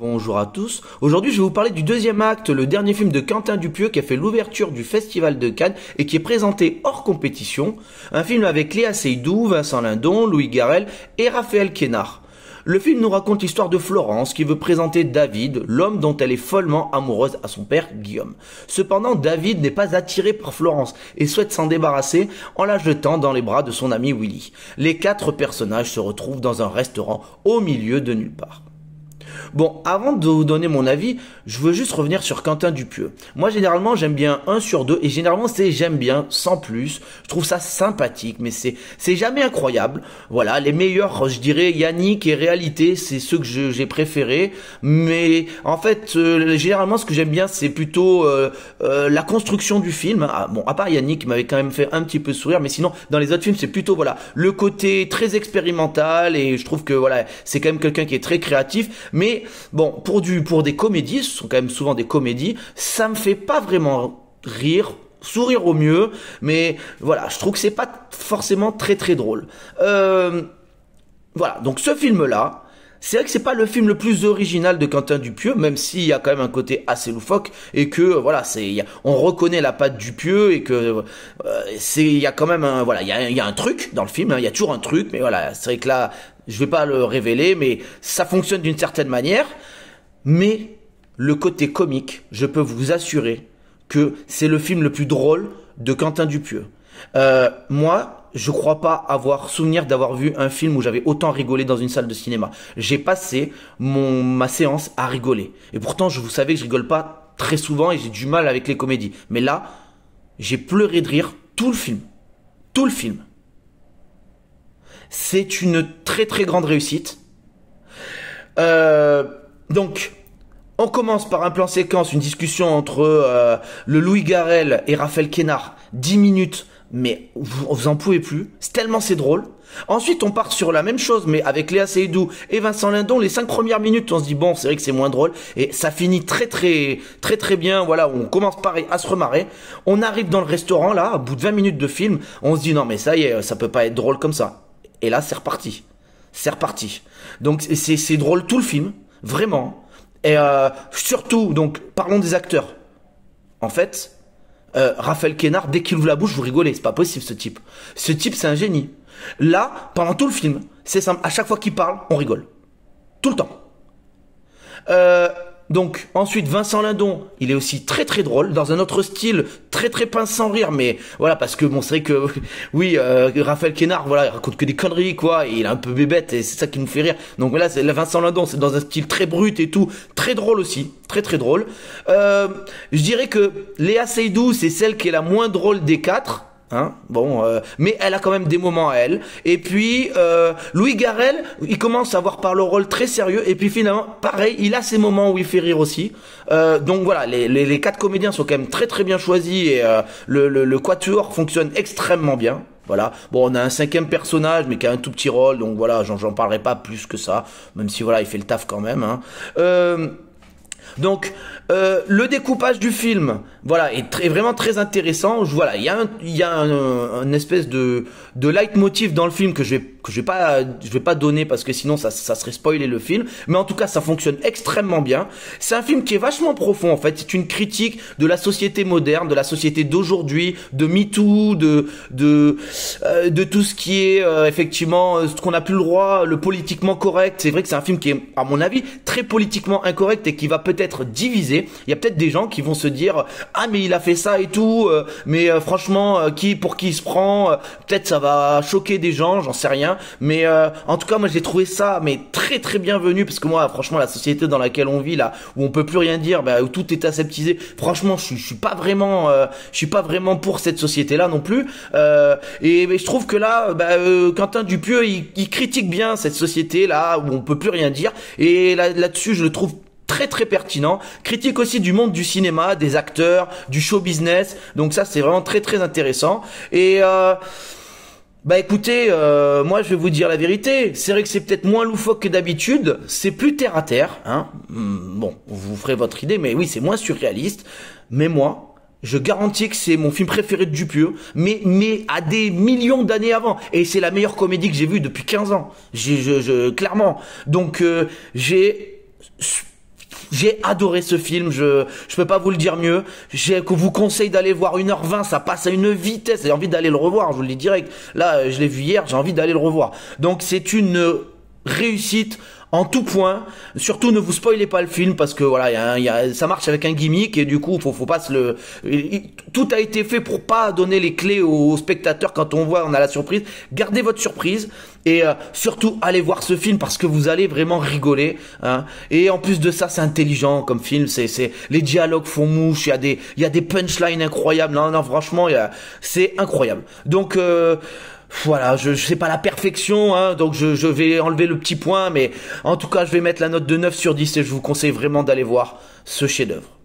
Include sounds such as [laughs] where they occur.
Bonjour à tous. Aujourd'hui, je vais vous parler du deuxième acte, le dernier film de Quentin Dupieux qui a fait l'ouverture du Festival de Cannes et qui est présenté hors compétition. Un film avec Léa Seydoux, Vincent Lindon, Louis Garrel et Raphaël Quénard. Le film nous raconte l'histoire de Florence qui veut présenter David, l'homme dont elle est follement amoureuse à son père Guillaume. Cependant, David n'est pas attiré par Florence et souhaite s'en débarrasser en la jetant dans les bras de son ami Willy. Les quatre personnages se retrouvent dans un restaurant au milieu de nulle part. Bon, avant de vous donner mon avis, je veux juste revenir sur Quentin Dupieux. Moi, généralement, j'aime bien 1 sur 2, et généralement, c'est j'aime bien, sans plus. Je trouve ça sympathique, mais c'est, jamais incroyable. Voilà, les meilleurs, je dirais, Yannick et Réalité, c'est ceux que j'ai préférés. Mais, en fait, euh, généralement, ce que j'aime bien, c'est plutôt euh, euh, la construction du film. Ah, bon, à part Yannick, m'avait quand même fait un petit peu sourire, mais sinon, dans les autres films, c'est plutôt, voilà, le côté très expérimental, et je trouve que, voilà, c'est quand même quelqu'un qui est très créatif, mais bon, pour des comédies, ce sont quand même souvent des comédies, ça me fait pas vraiment rire sourire au mieux, mais voilà, je trouve que c'est pas forcément très très drôle. Euh, voilà, donc ce film-là, c'est vrai que c'est pas le film le plus original de Quentin Dupieux, même s'il y a quand même un côté assez loufoque et que voilà, c'est on reconnaît la patte Dupieux et que euh, c'est il y a quand même un voilà, il y a, un truc dans le film, hein, il y a toujours un truc, mais voilà, c'est vrai que là je vais pas le révéler, mais ça fonctionne d'une certaine manière. Mais le côté comique, je peux vous assurer que c'est le film le plus drôle de Quentin Dupieux. Euh, moi, je crois pas avoir souvenir d'avoir vu un film où j'avais autant rigolé dans une salle de cinéma. J'ai passé mon ma séance à rigoler. Et pourtant, je vous savais que je rigole pas très souvent et j'ai du mal avec les comédies. Mais là, j'ai pleuré de rire tout le film. Tout le film. C'est une très très grande réussite. Euh, donc, on commence par un plan séquence, une discussion entre euh, le Louis Garrel et Raphaël Quénard. 10 minutes, mais vous, vous en pouvez plus. C'est tellement c'est drôle. Ensuite, on part sur la même chose, mais avec Léa Seydoux et Vincent Lindon. Les cinq premières minutes, on se dit bon, c'est vrai que c'est moins drôle, et ça finit très très très très bien. Voilà, on commence pareil à se remarrer. On arrive dans le restaurant là, au bout de 20 minutes de film, on se dit non mais ça y est, ça peut pas être drôle comme ça. Et là, c'est reparti. C'est reparti. Donc, c'est drôle tout le film, vraiment. Et euh, surtout, donc, parlons des acteurs. En fait, euh, Raphaël Quénard, dès qu'il ouvre la bouche, vous rigolez. C'est pas possible, ce type. Ce type, c'est un génie. Là, pendant tout le film, c'est simple. À chaque fois qu'il parle, on rigole. Tout le temps. Euh, donc ensuite Vincent Lindon, il est aussi très très drôle dans un autre style, très très pince sans rire, mais voilà parce que bon c'est vrai que [laughs] oui euh, Raphaël Quénard voilà il raconte que des conneries quoi, et il est un peu bébête et c'est ça qui nous fait rire. Donc voilà c'est Vincent Lindon, c'est dans un style très brut et tout, très drôle aussi, très très drôle. Euh, je dirais que Léa Seydoux c'est celle qui est la moins drôle des quatre. Hein? Bon, euh, mais elle a quand même des moments à elle. Et puis euh, Louis Garrel, il commence à avoir par le rôle très sérieux. Et puis finalement, pareil, il a ses moments où il fait rire aussi. Euh, donc voilà, les, quatre comédiens sont quand même très très bien choisis et le, quatuor fonctionne extrêmement bien. Voilà. Bon, on a un cinquième personnage, mais qui a un tout petit rôle, donc voilà, j'en parlerai pas plus que ça, même si voilà, il fait le taf quand même. Hein. Donc euh, le découpage du film, voilà, est, très, vraiment très intéressant. Voilà, il y a, un, y a un, un, espèce de de leitmotiv dans le film que je vais que je vais pas je vais pas donner parce que sinon ça ça serait spoiler le film. Mais en tout cas, ça fonctionne extrêmement bien. C'est un film qui est vachement profond en fait. C'est une critique de la société moderne, de la société d'aujourd'hui, de MeToo, de de euh, de tout ce qui est euh, effectivement ce qu'on a plus le droit, le politiquement correct. C'est vrai que c'est un film qui est à mon avis très politiquement incorrect et qui va peut-être diviser il y a peut-être des gens qui vont se dire ah mais il a fait ça et tout, euh, mais euh, franchement euh, qui pour qui il se prend, peut-être ça va choquer des gens, j'en sais rien, mais en tout cas moi j'ai trouvé ça mais très très bienvenu parce que moi franchement la société dans laquelle on vit là où on peut plus rien dire, bah, où tout est aseptisé, franchement je, suis pas vraiment je suis pas vraiment pour cette société là non plus et je trouve que là bah, Quentin Dupieux il, il, critique bien cette société là où on peut plus rien dire et là là-dessus je le trouve très très pertinent. Critique aussi du monde du cinéma, des acteurs, du show business. Donc ça c'est vraiment très très intéressant. Et euh, bah écoutez, euh, moi je vais vous dire la vérité. C'est vrai que c'est peut-être moins loufoque que d'habitude. C'est plus terre à terre. Hein. Hmm, bon, vous ferez votre idée, mais oui c'est moins surréaliste. Mais moi, je garantis que c'est mon film préféré de Dupieux, mais, mais à des millions d'années avant. Et c'est la meilleure comédie que j'ai vue depuis 15 ans. J'ai, je, je, clairement. Donc, euh, j'ai J'ai adoré ce film, je je peux pas vous le dire mieux. J'ai que vous conseille d'aller voir 1h20, ça passe à une vitesse, j'ai envie d'aller le revoir, je vous le dis direct. Là, je l'ai vu hier, j'ai envie d'aller le revoir. Donc c'est une réussite en tout point. Surtout, ne vous spoilez pas le film parce que voilà, y a, ça marche avec un gimmick et du coup, faut, faut pas se le. Tout a été fait pour pas donner les clés aux, spectateurs quand on voit, on a la surprise. Gardez votre surprise et euh, surtout allez voir ce film parce que vous allez vraiment rigoler. Hein. Et en plus de ça, c'est intelligent comme film. C'est les dialogues font mouche. Il y a des, il y a des punchlines incroyables. Non, non, franchement, c'est incroyable. Donc euh, voilà, je, je sais pas la perfection, hein, donc je, je vais enlever le petit point, mais en tout cas, je vais mettre la note de 9 sur 10 et je vous conseille vraiment d'aller voir ce chef-d'œuvre.